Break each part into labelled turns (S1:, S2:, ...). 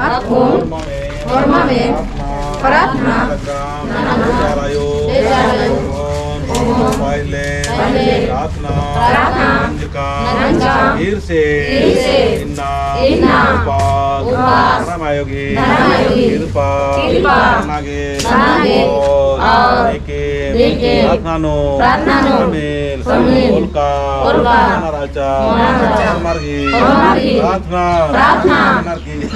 S1: उंदरकाम, अतोन,
S2: अतोन,
S1: ओरमा में,
S2: ओरमा में,
S1: प्रार्थना, पाइले, प्रार्थना,
S2: प्रार्थना,
S1: नंजका, से, इन्ना,
S2: इन्ना,
S1: उपास, धर्मायोगी, कृपा, नागे, और, देके, प्रार्थनानो, समील, ओलका,
S2: ओलका,
S1: नाराचा,
S2: नाराचा,
S1: मार्गी,
S2: मार्गी,
S1: प्रार्थना,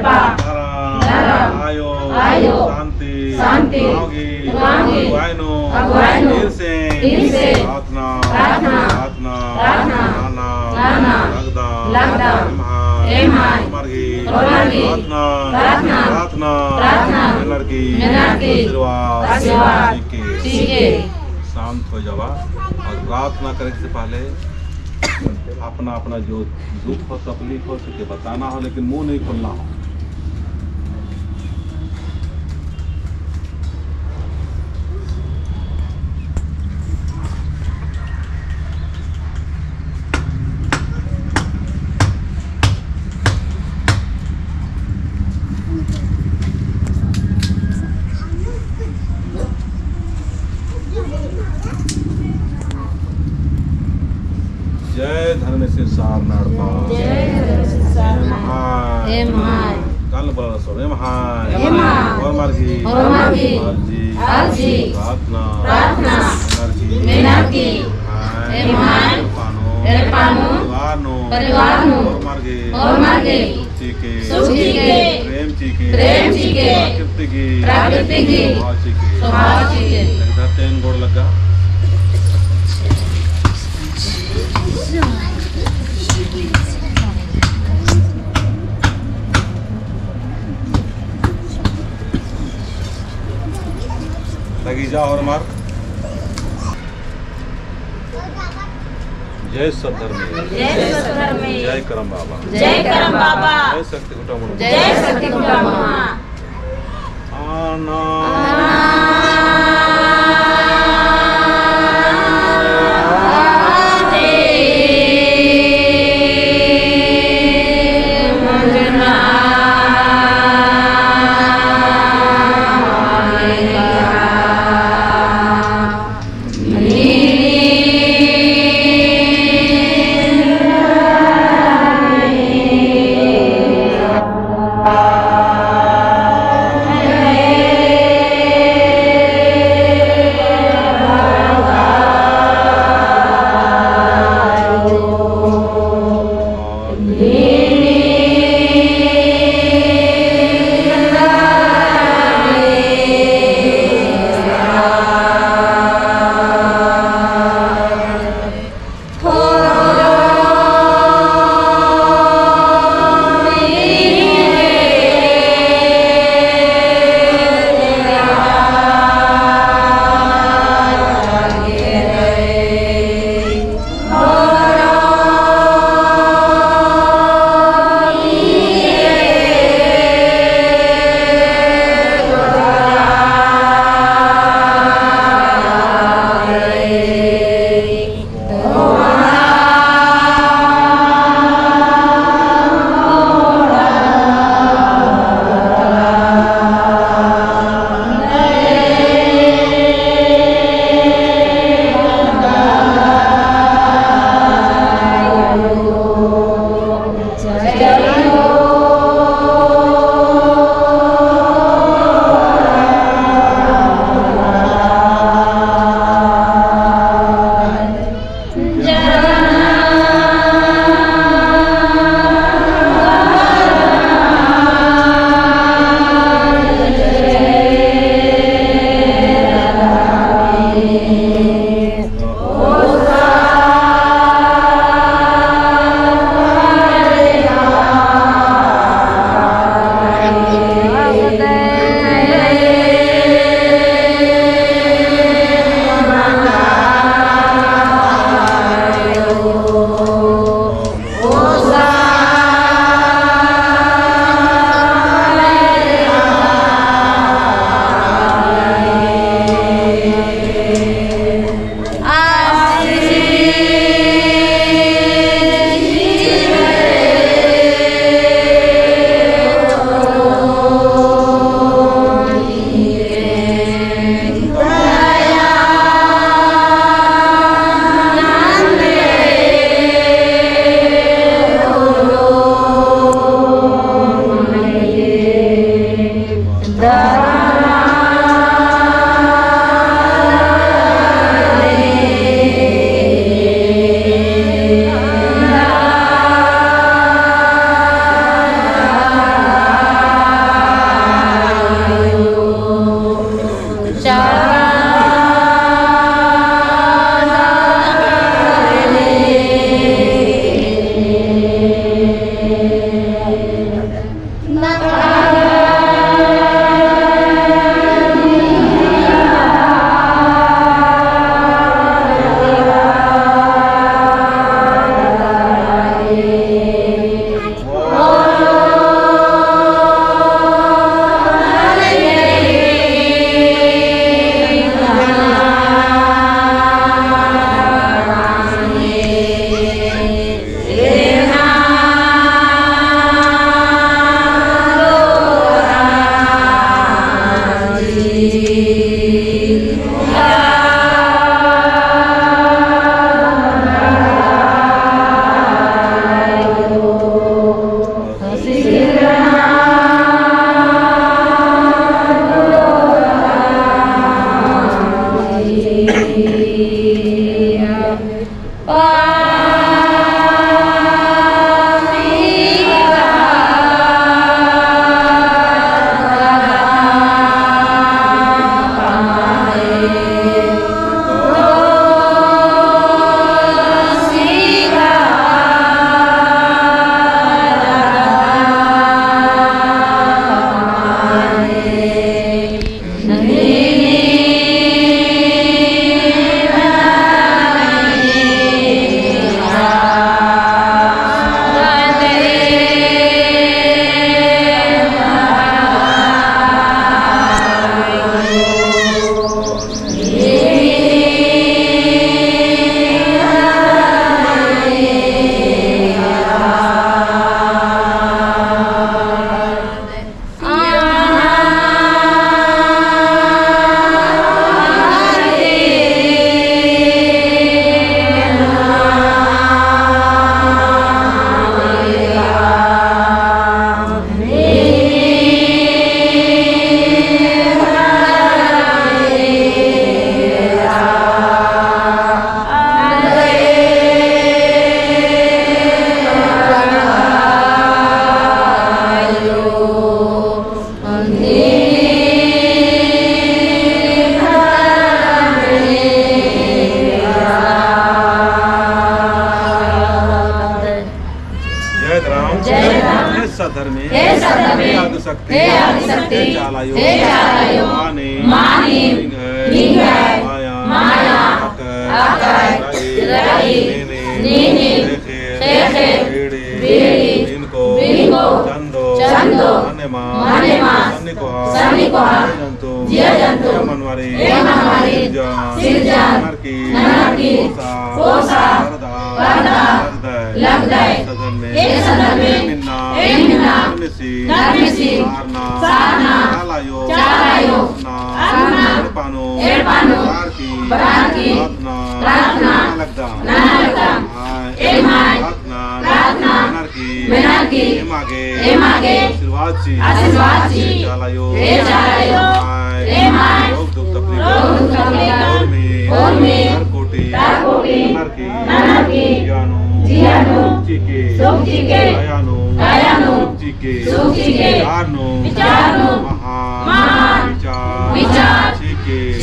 S2: धारा,
S1: आयो,
S2: आयो,
S1: शांति,
S2: शांति,
S1: मांगी,
S2: मांगी,
S1: अगुवाइनो,
S2: अगुवाइनो,
S1: हीर से,
S2: हीर से,
S1: प्रार्थना,
S2: प्रार्थना,
S1: प्रार्थना,
S2: प्रार्थना,
S1: नाना,
S2: नाना,
S1: लगदा,
S2: लगदा,
S1: एमहाय,
S2: एमहाय,
S1: उमरगी,
S2: उमरगी,
S1: प्रार्थना,
S2: प्रार्थना,
S1: प्रार्थना,
S2: प्रार्थना,
S1: मिनरगी,
S2: मिनरगी,
S1: आशीर्वाद,
S2: आशीर्वाद,
S1: ठीक है।
S2: ठीक है।
S1: शांत हो जावा और प्रार्थना करने से पहले अपना अपना जो दुख हो, तकलीफ़ हो सके बताना हो, लेकिन मुँह नहीं खोलना हो जय धर्म से सार नाड़पा महान
S2: हे महान
S1: कल बोला सो हे महान
S2: हे महान
S1: जी मार्गी।
S2: जी हर
S1: अर्जी
S2: अर्जी
S1: प्रार्थना।
S2: प्रार्थना।
S1: मिनारगी
S2: मिनारगी
S1: हे
S2: हे महान
S1: पानो
S2: एडपानो
S1: परिवारनो।
S2: परिवारनो।
S1: और मार्गे
S2: और मार्गे
S1: चीके
S2: सुचीके
S1: प्रेम चीके
S2: प्रेम जी के
S1: प्रकृति की
S2: प्रकृति की
S1: स्वभाव
S2: स्वभाव चीके
S1: इधर तेन गोड़ लगा लगी जा और मार। जय सद्धर्मी
S2: जय
S1: जय करम बाबा।
S2: जय करम बाबा।
S1: जय शक्ति कुटुंब
S2: जय शक्ति कुटुंबा
S1: आना जय हे आदिशक्ति
S2: हे
S1: चालायो माने
S2: माने।
S1: निंगै,
S2: निंगै।
S1: माया आकै। रही। नेने, देखे। बीड़ी। इनको,
S2: इनको।
S1: चंदो,
S2: चंदो।
S1: मनेमा,
S2: मनेमा।
S1: सन्निकोहा,
S2: सन्निकोहा,
S1: जंतु,
S2: जीवजंतु,
S1: मनवारी,
S2: मनवारी,
S1: सिरजान,
S2: सिरजान,
S1: नरकी,
S2: नरकी,
S1: कोसा,
S2: कोसा,
S1: चालायो,
S2: चालायो,
S1: अपना,
S2: अपना,
S1: एड़पानो,
S2: एड़पानो,
S1: बारकी,
S2: बारकी,
S1: रातना,
S2: रातना,
S1: लगदा,
S2: लगदा, एमाय,
S1: रातना,
S2: रातना,
S1: मेनारकी,
S2: मेनारकी,
S1: एमागे,
S2: एमागे,
S1: आशीर्वादची,
S2: आशीर्वादची,
S1: चालायो,
S2: हे चालायो,
S1: हाय,
S2: एमाय,
S1: रोग दुख तकलीफ़,
S2: रोग दुख तकलीफ़,
S1: और में,
S2: और में,
S1: हर कोटि,
S2: हर कोटि,
S1: नरकी,
S2: नरकी,
S1: जियानो,
S2: जियानो,
S1: सुखजीके,
S2: सुखजीके,
S1: दयानो,
S2: दयानो,
S1: सुखजीके,
S2: सुखजीके,
S1: विचारनो,
S2: विचारनो,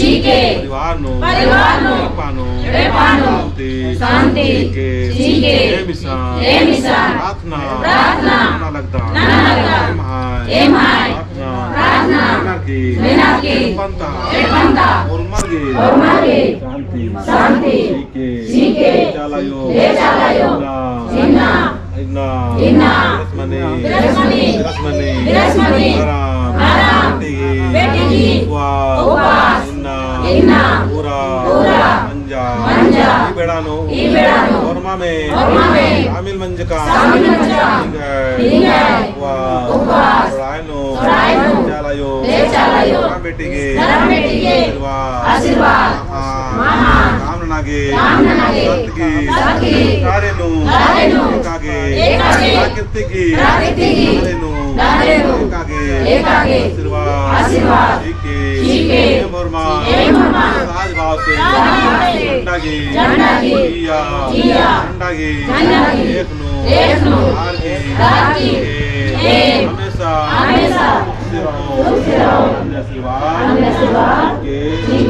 S1: जीके,
S2: जीके,
S1: परिवारनो,
S2: परिवारनो,
S1: कृपानो,
S2: कृपानो,
S1: शांति,
S2: शांति,
S1: जीके,
S2: जीके,
S1: हे मिसान,
S2: हे मिसान,
S1: प्रार्थना,
S2: प्रार्थना,
S1: नाना लगदा,
S2: नाना लगदा,
S1: हे महान,
S2: हे महान,
S1: प्रार्थना,
S2: प्रार्थना,
S1: विनाकी, पंता,
S2: पंता,
S1: और मर्गे,
S2: और मर्गे,
S1: शांति,
S2: शांति,
S1: जीके,
S2: जीके,
S1: चालायो,
S2: हे चालायो,
S1: इन्ना,
S2: इन्ना,
S1: इन्ना, विरस्मने,
S2: विरस्मने,
S1: विरस्मने,
S2: विरस्मने,
S1: आराम,
S2: ಇನ್ನ
S1: ಊರ
S2: ಮಂಜ
S1: ಈ
S2: ಬೆಡಾನು
S1: ಹೊರ್ಮಾಮೆ
S2: ಆಮಿಲ್
S1: ಮಂಜಕ
S2: ಸೊಳಾಯನು
S1: ಚಾಲಯೋ
S2: ಬೆಟ್ಟಿಗೆ
S1: ಆಶೀರ್ವಾದ
S2: ಕಾಮನಾಗಿ
S1: ಸತ್ಗಿ
S2: ಕಾರ್ಯನು
S1: ಏಕಾಗೆ
S2: ಪ್ರಾಕೃತಿಗೆ
S1: ಕಾರ್ಯನು
S2: 나대구
S1: 예각의
S2: 아시와
S1: 지게 예물만
S3: 사지바우스
S1: 잔나기
S3: 잔나기
S1: 이야 잔나기 잔나기 예크노
S3: 예크노
S1: 라기
S3: 예
S1: 아메사
S3: 아메사 루시로 안데시와 안데시와
S1: 지게